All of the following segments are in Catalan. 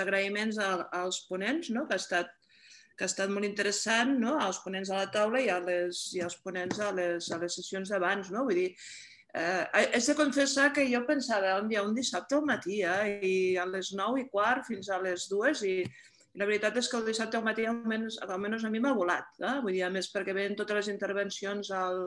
agraïments als ponents, no? que ha estat que ha estat molt interessant no? als ponents a la taula i, a les, i als ponents a les, a les sessions d'abans. No? Vull dir, eh, haig de confessar que jo pensava un dia, un dissabte al matí, eh, i a les 9 i quart fins a les 2 i, i la veritat és que el dissabte al matí almenys, almenys a mi m'ha volat. Eh? Vull dir, a més perquè ven totes les intervencions al,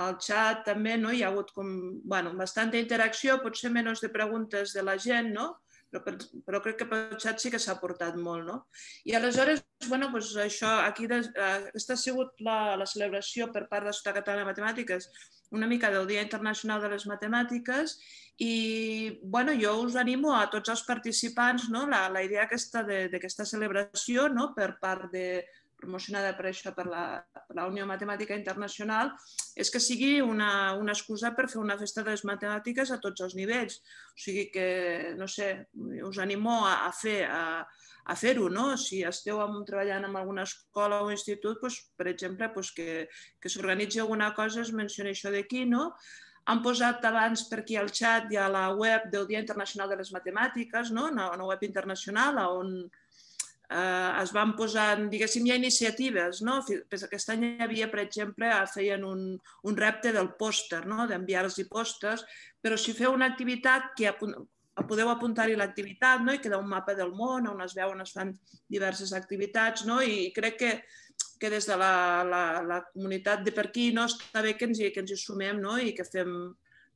al xat també, no? hi ha hagut com, bueno, bastanta interacció, potser menys de preguntes de la gent, no? Però, però crec que pel xat sí que s'ha portat molt. No? I aleshores, bueno, doncs això, aquí de, eh, aquesta ha sigut la, la celebració per part de la Societat Catalana de Matemàtiques una mica del Dia Internacional de les Matemàtiques i bueno, jo us animo a tots els participants no? la, la idea aquesta d'aquesta celebració no? per part de, promocionada per això per la, per la Unió Matemàtica Internacional, és que sigui una, una excusa per fer una festa de les matemàtiques a tots els nivells. O sigui que, no sé, us animo a, a fer a, a fer-ho, no? Si esteu treballant en alguna escola o institut, doncs, per exemple, doncs que, que s'organitzi alguna cosa, es menciona això d'aquí, no? Han posat abans per aquí al xat ja la web del Dia Internacional de les Matemàtiques, no? una, una web internacional on, eh, es van posar, diguéssim, hi ha iniciatives, no? Aquest any hi havia, per exemple, feien un, un repte del pòster, no? d'enviar-los pòsters, però si feu una activitat que podeu apuntar-hi l'activitat no? i queda un mapa del món on es veuen, es fan diverses activitats no? i crec que, que des de la, la, la comunitat de per aquí no? està bé que ens, hi, que ens hi sumem no? i que fem,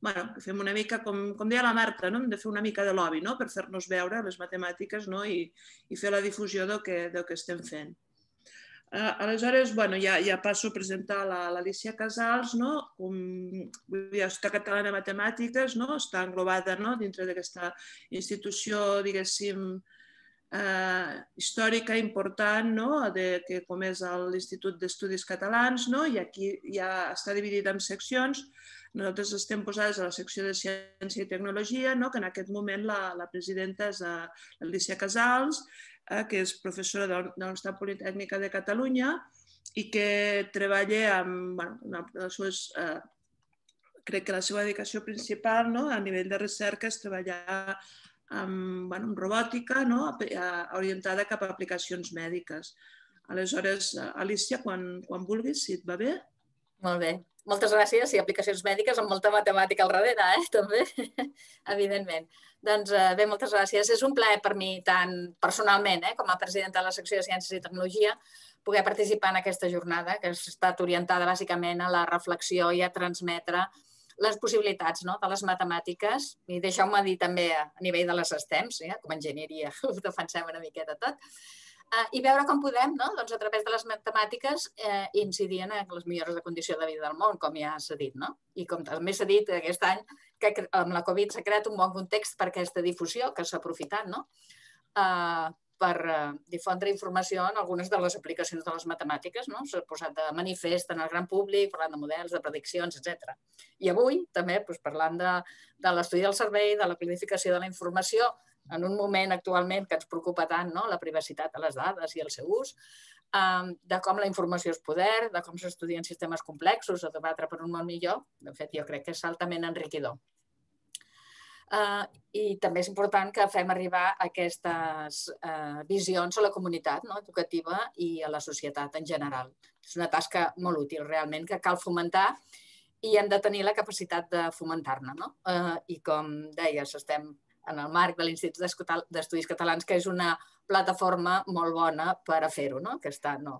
bueno, fem una mica, com, com deia la Marta, no? hem de fer una mica de lobby no? per fer-nos veure les matemàtiques no? I, i fer la difusió del que, del que estem fent. Uh, aleshores, bueno, ja, ja passo a presentar l'Alicia Casals, no? Com, dir, està catalana de matemàtiques, no? està englobada no? dintre d'aquesta institució, diguéssim, eh, històrica important, no? de, que com és l'Institut d'Estudis Catalans, no? i aquí ja està dividida en seccions, nosaltres estem posades a la secció de Ciència i Tecnologia, no? que en aquest moment la, la presidenta és Alicia Casals, eh, que és professora de la Universitat Politècnica de Catalunya i que treballa amb bueno, una de les seves, eh, crec que la seva dedicació principal no? a nivell de recerca és treballar amb, bueno, amb robòtica no? orientada cap a aplicacions mèdiques. Aleshores, Alicia, quan, quan vulguis, si et va bé. Molt bé moltes gràcies i aplicacions mèdiques amb molta matemàtica al darrere, eh? també, evidentment. Doncs eh, bé, moltes gràcies. És un plaer per mi, tant personalment eh, com a presidenta de la secció de Ciències i Tecnologia, poder participar en aquesta jornada que ha estat orientada bàsicament a la reflexió i a transmetre les possibilitats no? de les matemàtiques i deixeu-me dir també a nivell de les STEMs, eh? com a enginyeria ho defensem una miqueta tot, eh, i veure com podem, no? doncs a través de les matemàtiques, eh, incidir en les millores de condició de vida del món, com ja s'ha dit. No? I com també s'ha dit aquest any, que amb la Covid s'ha creat un bon context per aquesta difusió que s'ha aprofitat no? eh, per eh, difondre informació en algunes de les aplicacions de les matemàtiques. No? S'ha posat de manifest en el gran públic, parlant de models, de prediccions, etc. I avui, també, doncs, parlant de, de l'estudi del servei, de la planificació de la informació, en un moment actualment que ens preocupa tant no? la privacitat de les dades i el seu ús, de com la informació és poder, de com s'estudien sistemes complexos o debatre per un món millor, de fet jo crec que és altament enriquidor. Uh, I també és important que fem arribar aquestes uh, visions a la comunitat no? educativa i a la societat en general. És una tasca molt útil realment que cal fomentar i hem de tenir la capacitat de fomentar-ne. No? Uh, I com deies, estem en el marc de l'Institut d'Estudis Catalans, que és una plataforma molt bona per a fer-ho, no? que està no,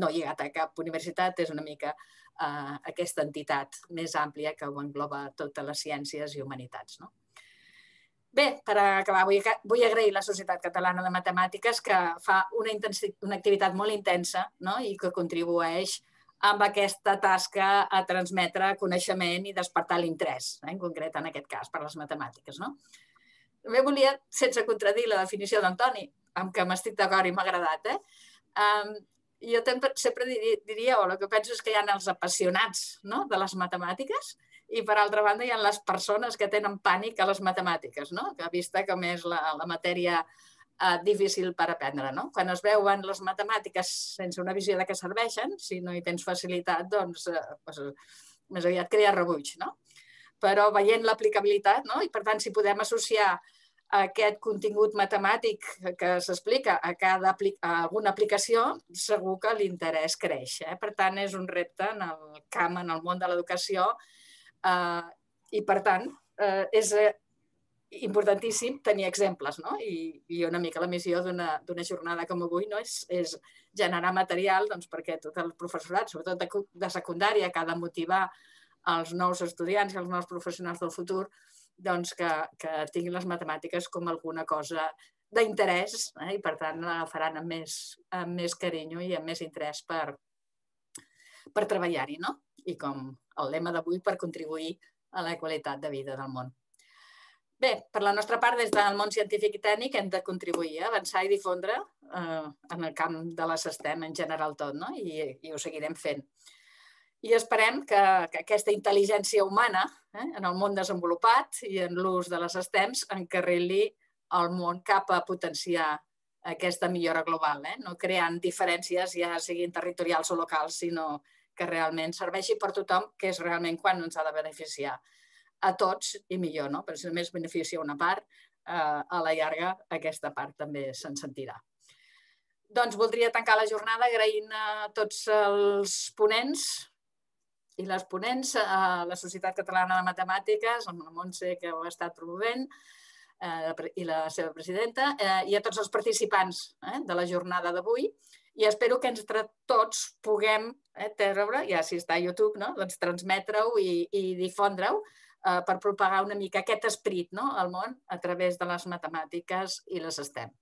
no lligat a cap universitat, és una mica uh, aquesta entitat més àmplia que ho engloba totes les ciències i humanitats. No? Bé, per acabar, vull, vull agrair la Societat Catalana de Matemàtiques que fa una, una activitat molt intensa no? i que contribueix amb aquesta tasca a transmetre coneixement i despertar l'interès, eh? en concret en aquest cas, per les matemàtiques. No? També volia, sense contradir la definició d'Antoni, amb què m'estic d'acord i m'ha agradat, eh? Um, jo sempre diria, o el que penso és que hi ha els apassionats no? de les matemàtiques i, per altra banda, hi ha les persones que tenen pànic a les matemàtiques, no? que vista com és la, la matèria uh, difícil per aprendre. No? Quan es veuen les matemàtiques sense una visió de què serveixen, si no hi tens facilitat, doncs, uh, doncs més aviat crea rebuig. No? Però veient l'aplicabilitat, no? i per tant, si podem associar aquest contingut matemàtic que s'explica a cada a alguna aplicació, segur que l'interès creix. Eh? Per tant, és un repte en el camp, en el món de l'educació, eh, i per tant, eh, és eh, importantíssim tenir exemples, no? I, i una mica la missió d'una jornada com avui no? és, és generar material doncs, perquè tot el professorat, sobretot de, de secundària, que ha de motivar els nous estudiants i els nous professionals del futur, doncs que, que tinguin les matemàtiques com alguna cosa d'interès eh? i per tant la faran amb més, amb més carinyo i amb més interès per, per treballar-hi, no? I com el lema d'avui, per contribuir a la qualitat de vida del món. Bé, per la nostra part, des del món científic i tècnic hem de contribuir a avançar i difondre eh, en el camp de la SESTEM en general tot, no? I, i ho seguirem fent. I esperem que, que aquesta intel·ligència humana eh, en el món desenvolupat i en l'ús de les STEMs encarrili el món cap a potenciar aquesta millora global, eh? no creant diferències ja siguin territorials o locals, sinó que realment serveixi per tothom, que és realment quan ens ha de beneficiar a tots i millor, no? Perquè si només beneficia una part, eh, a la llarga aquesta part també se'n sentirà. Doncs voldria tancar la jornada agraint a tots els ponents i les ponents, a la Societat Catalana de Matemàtiques, amb la Montse que ho ha estat promovent, eh, i la seva presidenta, eh, i a tots els participants eh, de la jornada d'avui. I espero que entre tots puguem eh, treure, ja si està a YouTube, no? doncs transmetre-ho i, i difondre-ho eh, per propagar una mica aquest esperit no? al món a través de les matemàtiques i les STEM.